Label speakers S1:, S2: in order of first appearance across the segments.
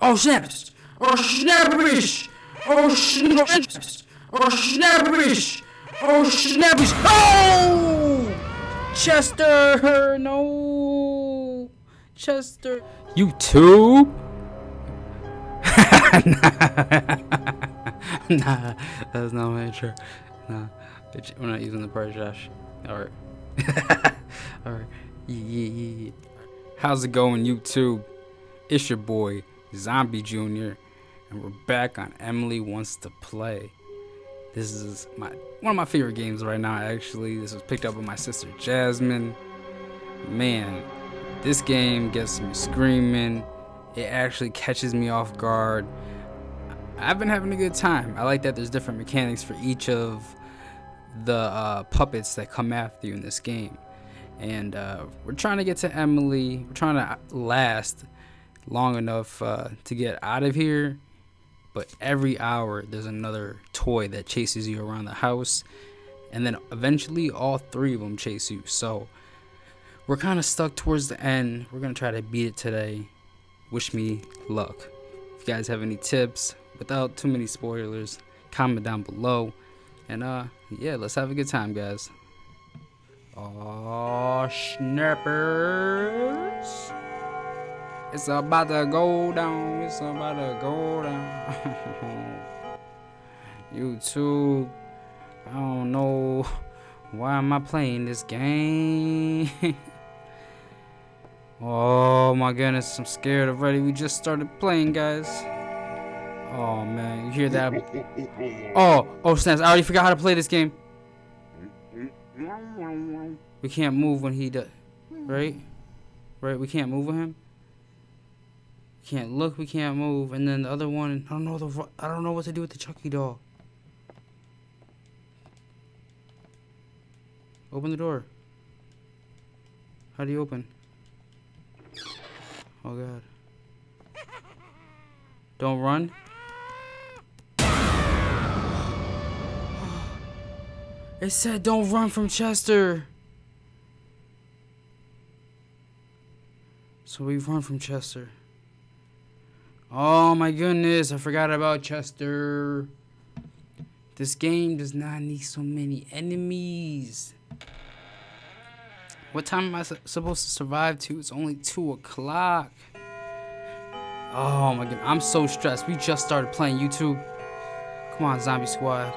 S1: Oh snaps! Oh snappish! Oh snaps! Oh snappish! Oh snappish! Oh! Chester! No! Chester! YouTube? nah, that's not my intro. Nah, bitch, we're not using the part, Josh. Alright. Alright. Yeah, yeah, yeah. How's it going, YouTube? It's your boy, Zombie Jr., and we're back on Emily Wants to Play. This is my one of my favorite games right now, actually. This was picked up by my sister Jasmine. Man, this game gets me screaming. It actually catches me off guard. I've been having a good time. I like that there's different mechanics for each of the uh, puppets that come after you in this game. And uh, we're trying to get to Emily. We're trying to last long enough uh, to get out of here. But every hour, there's another toy that chases you around the house. And then eventually, all three of them chase you. So we're kind of stuck towards the end. We're going to try to beat it today. Wish me luck. If you guys have any tips, without too many spoilers, comment down below. And uh, yeah, let's have a good time, guys. Oh, snappers! It's about to go down. It's about to go down. YouTube. I don't know why am I playing this game. oh my goodness, I'm scared already. We just started playing, guys. Oh man, you hear that? Oh, oh snaps! I already forgot how to play this game. We can't move when he does, right? Right? We can't move with him. Can't look. We can't move. And then the other one, I don't know the. I don't know what to do with the Chucky doll. Open the door. How do you open? Oh god. Don't run. It said don't run from Chester. So we run from Chester. Oh my goodness, I forgot about Chester. This game does not need so many enemies. What time am I su supposed to survive to? It's only 2 o'clock. Oh my god, I'm so stressed. We just started playing YouTube. Come on, Zombie Squad.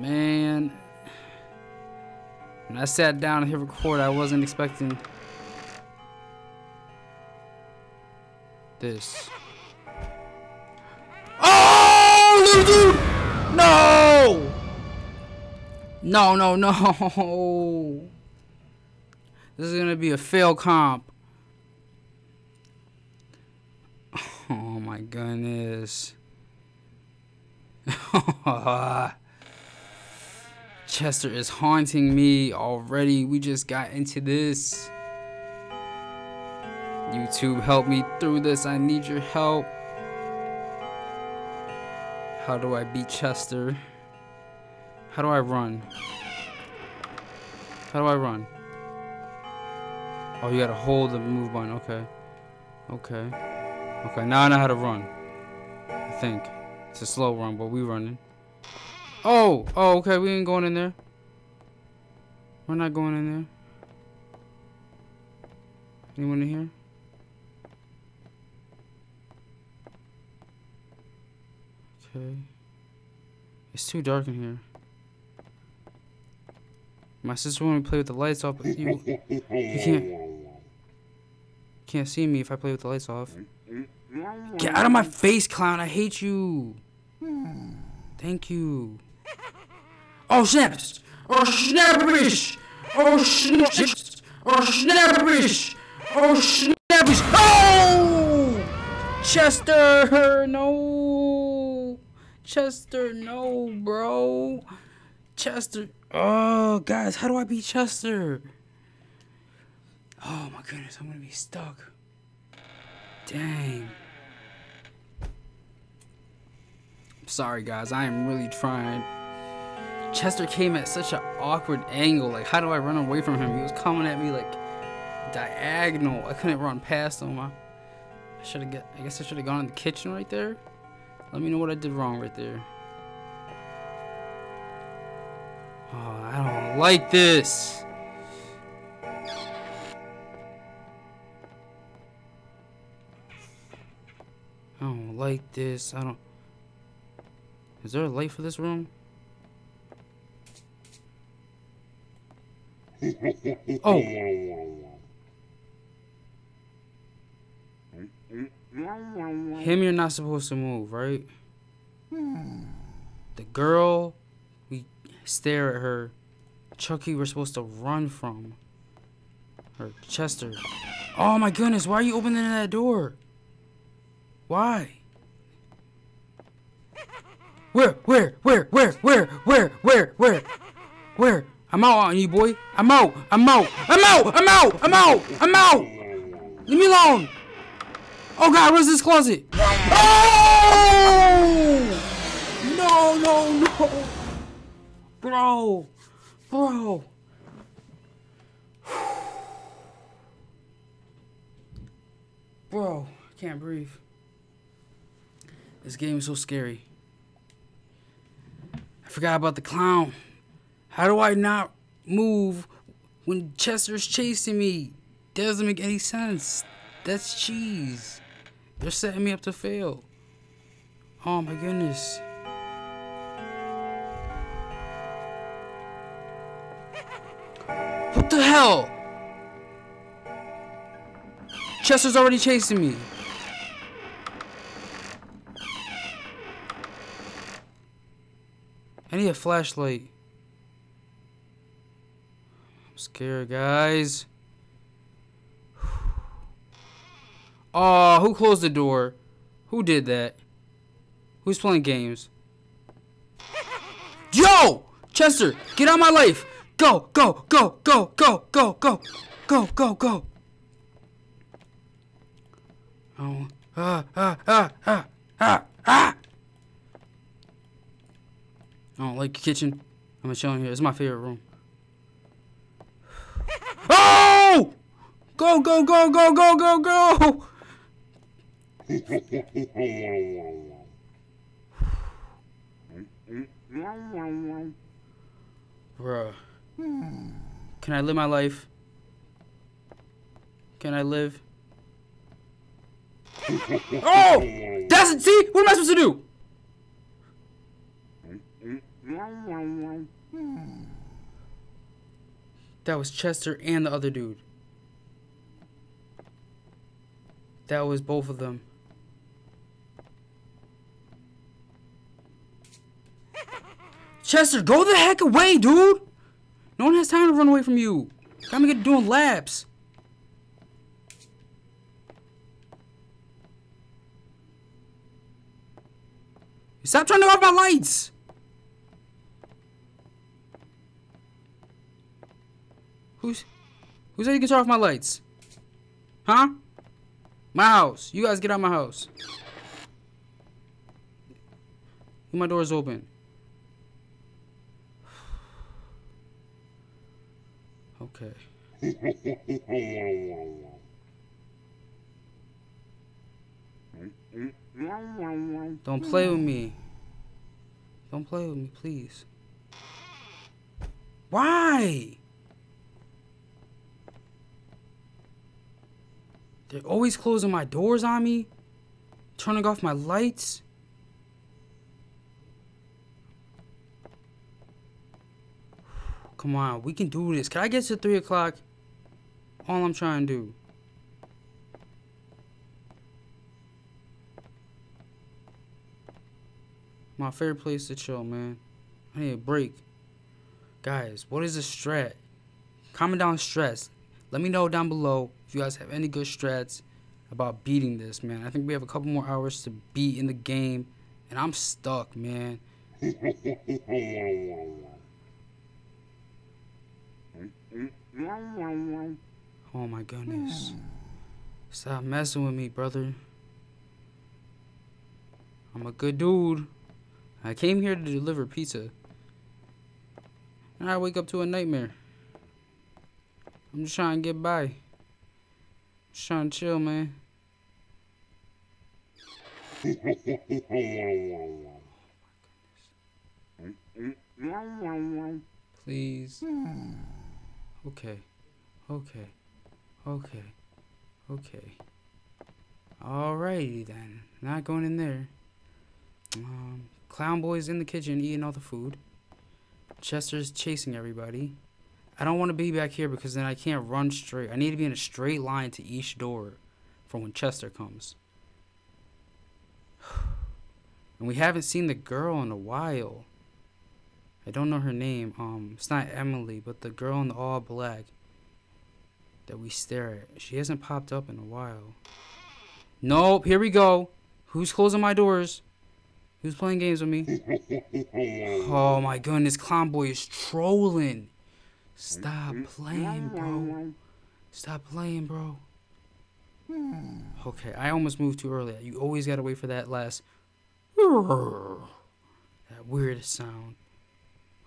S1: Man. When I sat down to hit record, I wasn't expecting this. Oh, little dude! No! No, no, no. This is gonna be a fail comp. Oh my goodness. Chester is haunting me already. We just got into this. YouTube, help me through this. I need your help. How do I beat Chester? How do I run? How do I run? Oh, you gotta hold the move button. Okay. Okay. Okay, now I know how to run. I think. It's a slow run, but we running. Oh! Oh, okay, we ain't going in there. We're not going in there. Anyone in here? Okay. It's too dark in here. My sister wanted to play with the lights off, but you, you can't, can't see me if I play with the lights off. Get out of my face, clown! I hate you. Thank you. Oh snaps! Oh snappers! Oh snaps! Oh snappers! Oh snappers! Oh! Chester, no! Chester, no, bro. Chester. Oh, guys, how do I beat Chester? Oh my goodness, I'm gonna be stuck. Dang. sorry, guys. I am really trying. Chester came at such an awkward angle. Like, how do I run away from him? He was coming at me like diagonal. I couldn't run past him. I, I should have I guess I should have gone in the kitchen right there. Let me know what I did wrong right there. Oh, I don't like this. I don't like this. I don't. Is there a light for this room? oh. Him, you're not supposed to move, right? The girl, we stare at her. Chucky, we're supposed to run from. Or Chester. Oh my goodness, why are you opening that door? Why? Where, where, where, where, where, where, where, where? Where? I'm out on you, boy. I'm out. I'm out. I'm out. I'm out. I'm out. I'm out. Leave me alone. Oh God, where's this closet? Oh! No, no, no. Bro. Bro. Bro, I can't breathe. This game is so scary. I forgot about the clown. How do I not move when Chester's chasing me? Doesn't make any sense. That's cheese. They're setting me up to fail. Oh my goodness. What the hell? Chester's already chasing me. I need a flashlight. I'm scared, guys. Oh, who closed the door? Who did that? Who's playing games? Yo! Chester, get out of my life! Go, go, go, go, go, go, go, go, go, go. Oh, ah, ah, ah, ah, ah, ah! I don't like the kitchen. I'm gonna chill in here. It's my favorite room. Oh! Go, go, go, go, go, go, go! Bruh. Can I live my life? Can I live? oh! That's it! See? What am I supposed to do? That was Chester and the other dude. That was both of them. Chester, go the heck away, dude! No one has time to run away from you. Got me doing laps. Stop turning off my lights! Who's who said you can turn off my lights? Huh? My house. You guys get out of my house. My door's open. Okay. Don't play with me. Don't play with me, please. Why? They're always closing my doors on me, turning off my lights. Come on, we can do this. Can I get to 3 o'clock? All I'm trying to do. My favorite place to chill, man. I need a break. Guys, what is the strat? Comment down stress. Let me know down below if you guys have any good strats about beating this, man. I think we have a couple more hours to beat in the game, and I'm stuck, man. Oh my goodness. Hmm. Stop messing with me, brother. I'm a good dude. I came here to deliver pizza. And I wake up to a nightmare. I'm just trying to get by. I'm Just trying to chill, man. Please. Hmm. Okay. Okay. Okay. Okay. Alrighty then. Not going in there. Um, Clown Boy's in the kitchen eating all the food. Chester's chasing everybody. I don't want to be back here because then I can't run straight. I need to be in a straight line to each door for when Chester comes. And we haven't seen the girl in a while. I don't know her name. Um, it's not Emily, but the girl in the all black that we stare at. She hasn't popped up in a while. Nope, here we go. Who's closing my doors? Who's playing games with me? Oh my goodness, Clown Boy is trolling. Stop playing, bro. Stop playing, bro. Okay, I almost moved too early. You always gotta wait for that last. That weird sound.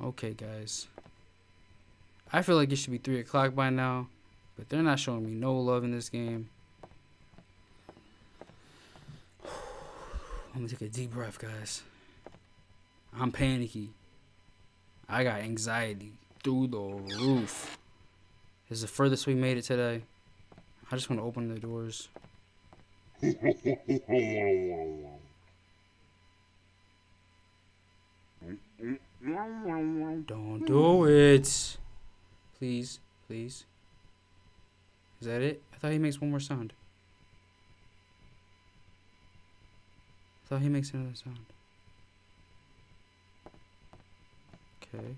S1: Okay, guys. I feel like it should be 3 o'clock by now, but they're not showing me no love in this game. Let me take a deep breath, guys. I'm panicky. I got anxiety through the roof. This is the furthest we made it today. I just want to open the doors. Don't do it. Please, please. Is that it? I thought he makes one more sound. I thought he makes another sound. Okay.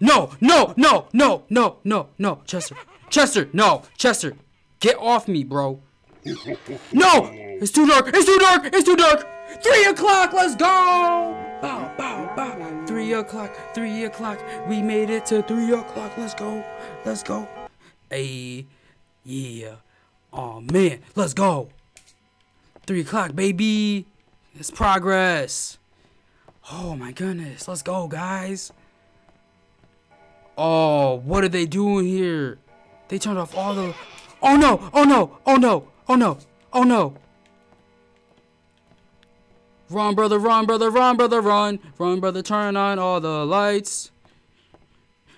S1: No, no, no, no, no, no, no, Chester. Chester, no, Chester. Get off me, bro. No! It's too dark! It's too dark! It's too dark! Three o'clock, let's go! Bow, bow, bow. Three o'clock, three o'clock. We made it to three o'clock. Let's go. Let's go. Hey, yeah. Oh man, let's go. Three o'clock, baby. It's progress. Oh my goodness. Let's go, guys. Oh, what are they doing here? They turned off all the. Oh no! Oh no! Oh no! Oh no! Oh no! Run, brother, run, brother, run, brother, run. Run, brother, turn on all the lights.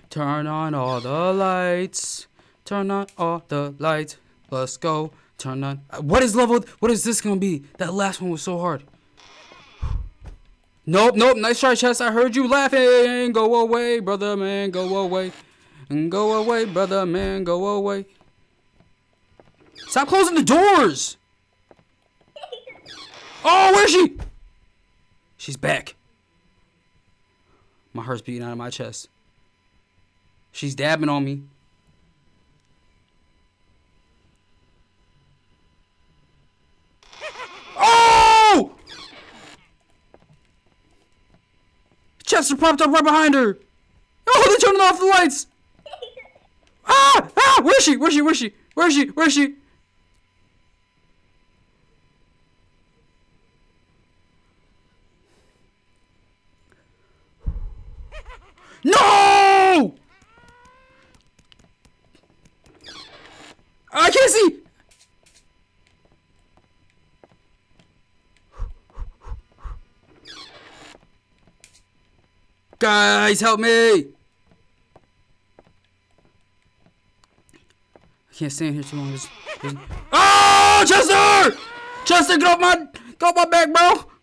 S1: Turn on all the lights. Turn on all the lights. Let's go. Turn on. What is level? What is this gonna be? That last one was so hard. Nope, nope. Nice try, chest. I heard you laughing. Go away, brother, man. Go away. Go away, brother, man. Go away. Stop closing the doors. Oh, where's she? She's back. My heart's beating out of my chest. She's dabbing on me. Oh! Chester popped up right behind her. Oh, they're turning off the lights. Ah! Ah! Where's she? Where's she? Where's she? Where's she? Where's she? No! I can't see. Guys, help me! I can't stand here too long. There's, there's... Oh, Chester! Chester, get off my, get off my back, bro!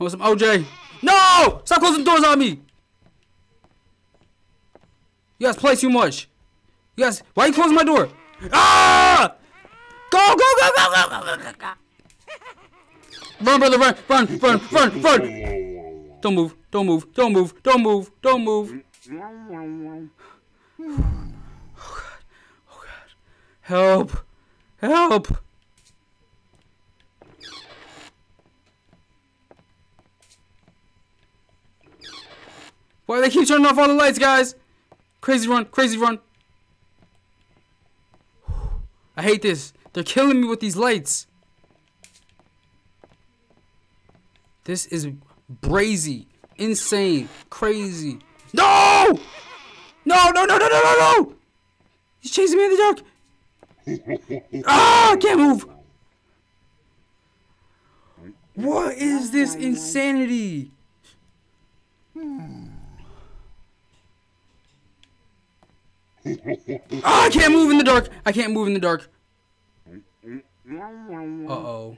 S1: I want some OJ. No! Stop closing doors on me! You guys play too much. You guys, why are you closing my door? Ah! Go, go, go, go, go, go, go, go. Run, brother, run, run, run, run, run. Don't move, don't move, don't move, don't move, don't move. Oh God, oh God. Help, help. Why do they keep turning off all the lights, guys? Crazy run, crazy run. I hate this. They're killing me with these lights. This is brazy, insane, crazy. No! No, no, no, no, no, no, no! He's chasing me in the dark. ah, I can't move. What is this insanity? Ah, I can't move in the dark. I can't move in the dark. Uh oh.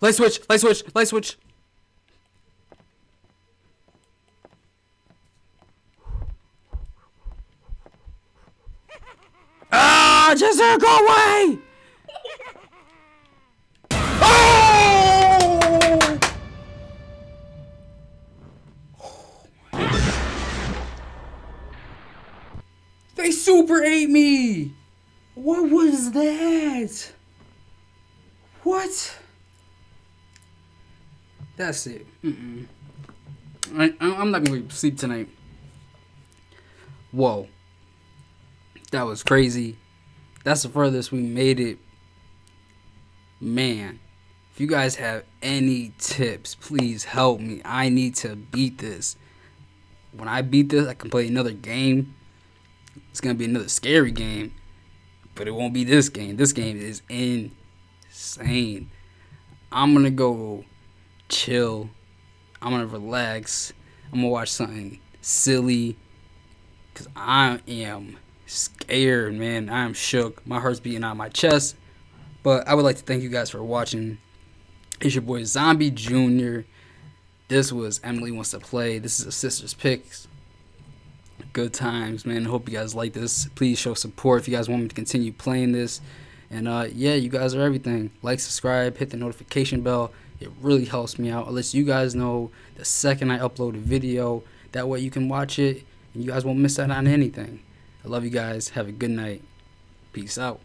S1: Light switch, light switch, light switch. Ah, Chester, go away! They super ate me! What was that? What? That's it. Mm-mm. I, I'm not gonna sleep tonight. Whoa. That was crazy. That's the furthest we made it. Man, if you guys have any tips, please help me. I need to beat this. When I beat this, I can play another game. It's gonna be another scary game, but it won't be this game. This game is insane. I'm gonna go chill. I'm gonna relax. I'm gonna watch something silly. Cause I am scared, man. I am shook. My heart's beating out my chest. But I would like to thank you guys for watching. It's your boy Zombie Jr. This was Emily Wants to Play. This is a sister's picks. Good times, man. Hope you guys like this. Please show support if you guys want me to continue playing this. And uh, yeah, you guys are everything. Like, subscribe, hit the notification bell. It really helps me out. It lets you guys know the second I upload a video. That way you can watch it and you guys won't miss out on anything. I love you guys. Have a good night. Peace out.